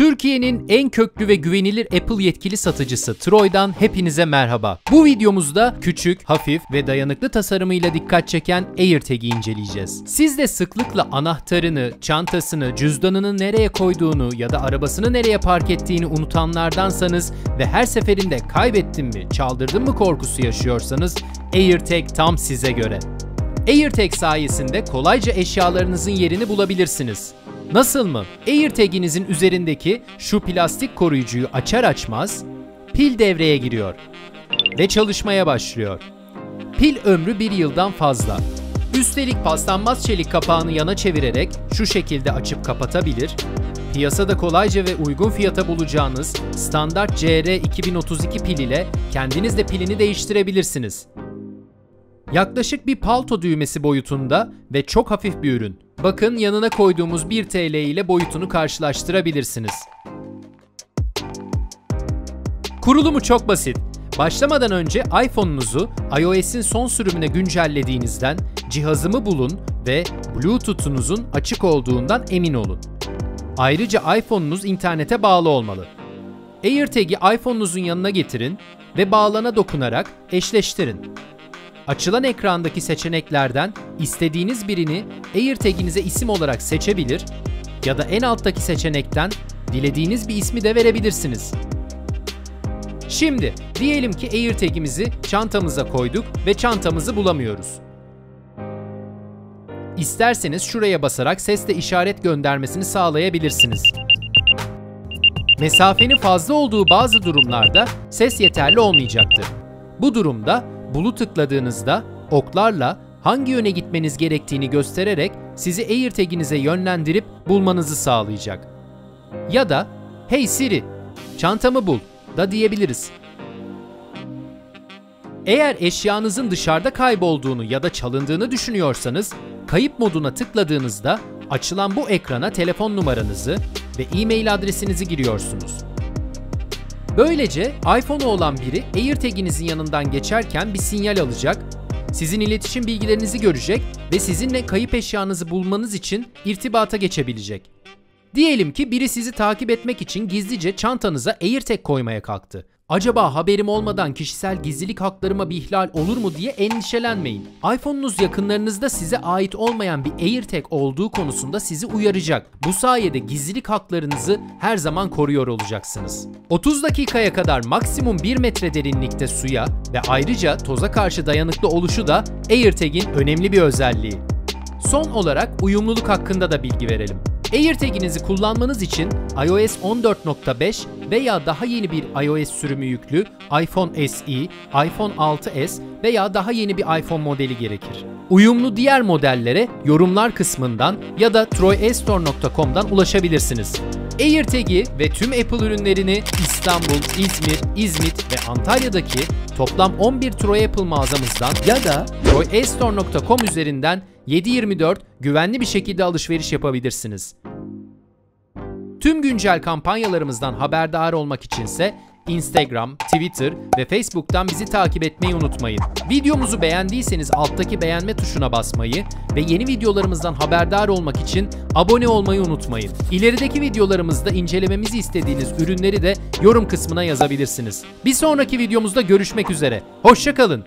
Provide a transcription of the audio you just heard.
Türkiye'nin en köklü ve güvenilir Apple yetkili satıcısı Troy'dan hepinize merhaba. Bu videomuzda küçük, hafif ve dayanıklı tasarımıyla dikkat çeken AirTag'i inceleyeceğiz. Siz de sıklıkla anahtarını, çantasını, cüzdanını nereye koyduğunu ya da arabasını nereye park ettiğini unutanlardansanız ve her seferinde kaybettim mi, çaldırdım mı korkusu yaşıyorsanız AirTag tam size göre. AirTag sayesinde kolayca eşyalarınızın yerini bulabilirsiniz. Nasıl mı? AirTag'inizin üzerindeki şu plastik koruyucuyu açar açmaz pil devreye giriyor ve çalışmaya başlıyor. Pil ömrü bir yıldan fazla. Üstelik paslanmaz çelik kapağını yana çevirerek şu şekilde açıp kapatabilir, piyasada kolayca ve uygun fiyata bulacağınız standart CR 2032 pil ile kendiniz de pilini değiştirebilirsiniz. Yaklaşık bir palto düğmesi boyutunda ve çok hafif bir ürün. Bakın yanına koyduğumuz 1 TL ile boyutunu karşılaştırabilirsiniz. Kurulumu çok basit. Başlamadan önce iPhone'unuzu iOS'in son sürümüne güncellediğinizden cihazımı bulun ve Bluetooth'unuzun açık olduğundan emin olun. Ayrıca iPhone'unuz internete bağlı olmalı. AirTag'i iPhone'unuzun yanına getirin ve bağlana dokunarak eşleştirin. Açılan ekrandaki seçeneklerden istediğiniz birini AirTag'inize isim olarak seçebilir ya da en alttaki seçenekten dilediğiniz bir ismi de verebilirsiniz. Şimdi diyelim ki AirTag'imizi çantamıza koyduk ve çantamızı bulamıyoruz. İsterseniz şuraya basarak sesle işaret göndermesini sağlayabilirsiniz. Mesafenin fazla olduğu bazı durumlarda ses yeterli olmayacaktır. Bu durumda Bulu tıkladığınızda oklarla hangi yöne gitmeniz gerektiğini göstererek sizi AirTag'inize yönlendirip bulmanızı sağlayacak. Ya da "Hey Siri, çantamı bul." da diyebiliriz. Eğer eşyanızın dışarıda kaybolduğunu ya da çalındığını düşünüyorsanız, kayıp moduna tıkladığınızda açılan bu ekrana telefon numaranızı ve e-mail adresinizi giriyorsunuz. Böylece iPhone'u olan biri AirTag'inizin yanından geçerken bir sinyal alacak, sizin iletişim bilgilerinizi görecek ve sizinle kayıp eşyanızı bulmanız için irtibata geçebilecek. Diyelim ki biri sizi takip etmek için gizlice çantanıza AirTag koymaya kalktı. Acaba haberim olmadan kişisel gizlilik haklarıma bir ihlal olur mu diye endişelenmeyin. iPhone'unuz yakınlarınızda size ait olmayan bir AirTag olduğu konusunda sizi uyaracak. Bu sayede gizlilik haklarınızı her zaman koruyor olacaksınız. 30 dakikaya kadar maksimum 1 metre derinlikte suya ve ayrıca toza karşı dayanıklı oluşu da AirTag'in önemli bir özelliği. Son olarak uyumluluk hakkında da bilgi verelim. AirTag'inizi kullanmanız için iOS 14.5 veya daha yeni bir iOS sürümü yüklü iPhone SE, iPhone 6s veya daha yeni bir iPhone modeli gerekir. Uyumlu diğer modellere yorumlar kısmından ya da troyestore.com'dan ulaşabilirsiniz. AirTag'i ve tüm Apple ürünlerini İstanbul, İzmir, İzmit ve Antalya'daki toplam 11 Troy Apple mağazamızdan ya da troyestore.com üzerinden 7/24 güvenli bir şekilde alışveriş yapabilirsiniz. Tüm güncel kampanyalarımızdan haberdar olmak içinse Instagram, Twitter ve Facebook'tan bizi takip etmeyi unutmayın. Videomuzu beğendiyseniz alttaki beğenme tuşuna basmayı ve yeni videolarımızdan haberdar olmak için abone olmayı unutmayın. İlerideki videolarımızda incelememizi istediğiniz ürünleri de yorum kısmına yazabilirsiniz. Bir sonraki videomuzda görüşmek üzere. Hoşçakalın.